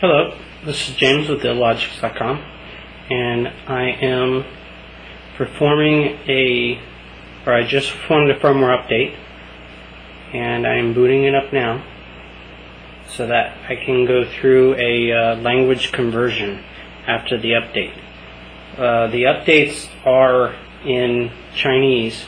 Hello, this is James with Ill-logix.com, and I am performing a, or I just performed a firmware update, and I am booting it up now so that I can go through a uh, language conversion after the update. Uh, the updates are in Chinese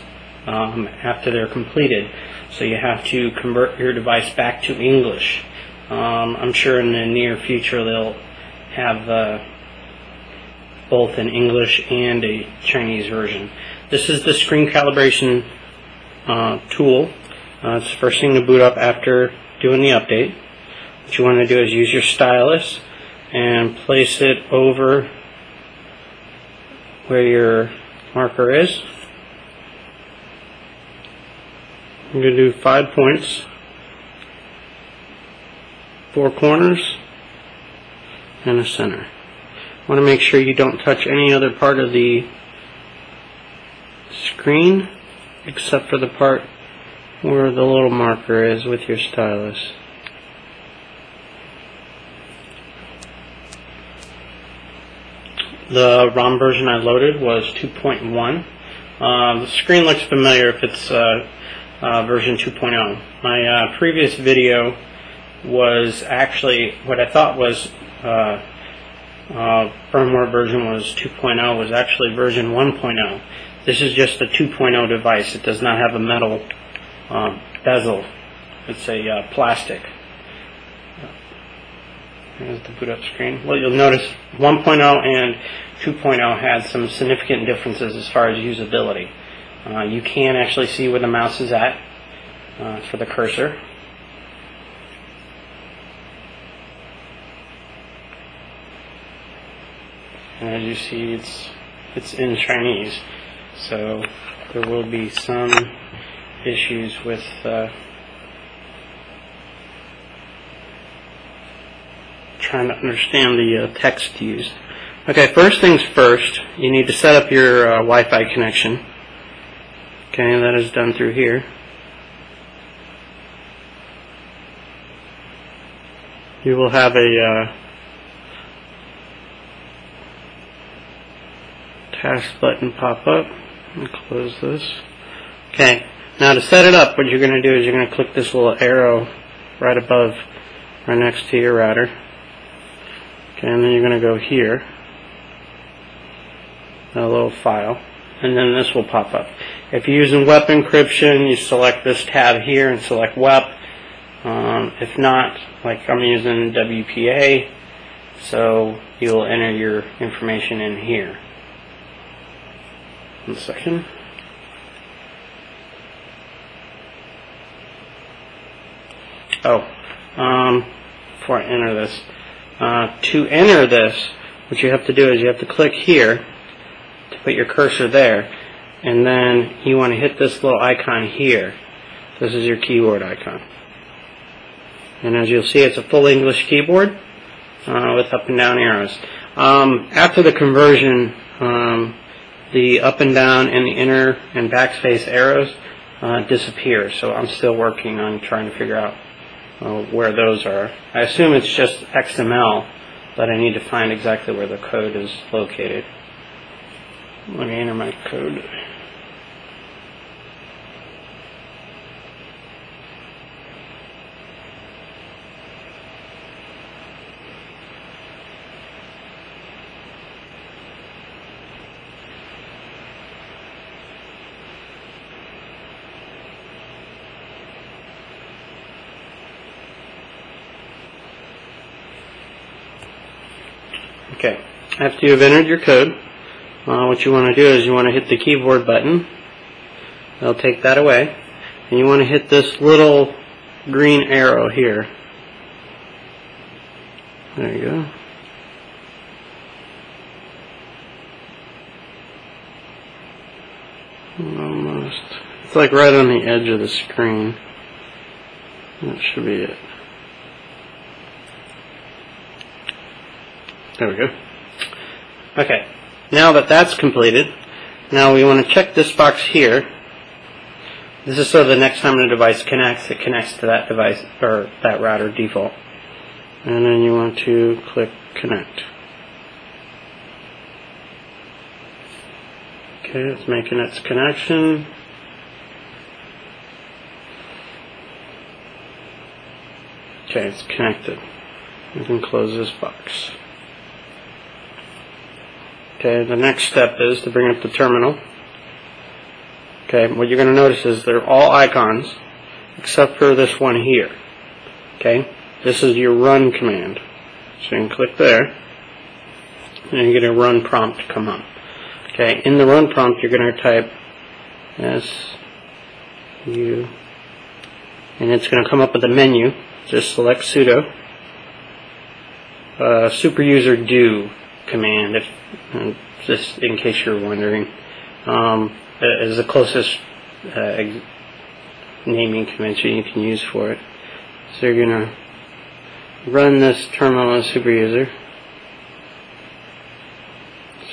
um, after they're completed, so you have to convert your device back to English. Um, I'm sure in the near future they'll have uh, both an English and a Chinese version. This is the screen calibration uh, tool. Uh, it's the first thing to boot up after doing the update. What you want to do is use your stylus and place it over where your marker is. I'm going to do five points, four corners, and a center. Want to make sure you don't touch any other part of the screen except for the part where the little marker is with your stylus. The ROM version I loaded was 2.1. Uh, the screen looks familiar if it's uh, uh, version 2.0. My uh, previous video was actually what I thought was uh, uh, firmware version was 2.0 was actually version 1.0. This is just a 2.0 device. It does not have a metal bezel. It's a plastic. Here's the boot up screen. Well, you'll notice 1.0 and 2.0 had some significant differences as far as usability. Uh, you can actually see where the mouse is at uh, for the cursor. And as you see, it's it's in Chinese, so there will be some issues with uh, trying to understand the uh, text used. Okay, first things first, you need to set up your uh, Wi-Fi connection. Okay, that is done through here. You will have a task button pop up. and close this. Okay, now to set it up, what you're going to do is you're going to click this little arrow right above, right next to your router. Okay, and then you're going to go here, a little file, and then this will pop up. If you're using WEP encryption, you select this tab here and select WEP. Um, if not, like I'm using WPA, so you'll enter your information in here. One second. Oh, um, before I enter this, uh, to enter this, what you have to do is you have to click here to put your cursor there, and then you want to hit this little icon here. This is your keyboard icon. And as you'll see, it's a full English keyboard uh, with up and down arrows. Um, after the conversion, um, the up and down and the inner and backspace arrows uh, disappear. So I'm still working on trying to figure out uh, where those are. I assume it's just XML, but I need to find exactly where the code is located. Let me enter my code. Okay, after you've entered your code, uh, what you want to do is you want to hit the keyboard button. It'll take that away. And you want to hit this little green arrow here. There you go. Almost. It's like right on the edge of the screen. That should be it. There we go. Okay, now that that's completed, now we want to check this box here. This is so the next time the device connects, it connects to that device or that router default. and then you want to click connect. Okay, it's making its connection. Okay, it's connected. You can close this box. Okay, the next step is to bring up the terminal. Okay, what you're going to notice is they're all icons except for this one here. Okay, this is your run command. So you can click there and you get a run prompt to come up. Okay, in the run prompt you're going to type S U and it's going to come up with a menu. Just select sudo uh, super user do command, if just in case you're wondering, um, is the closest uh, naming convention you can use for it. So you're gonna run this terminal as superuser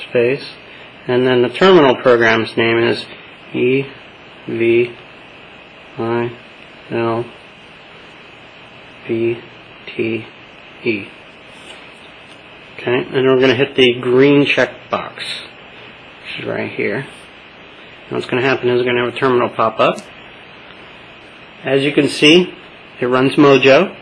space, and then the terminal program's name is E V I L V T E. Okay, and we're going to hit the green check box, which is right here. And what's going to happen is we're going to have a terminal pop up. As you can see, it runs Mojo.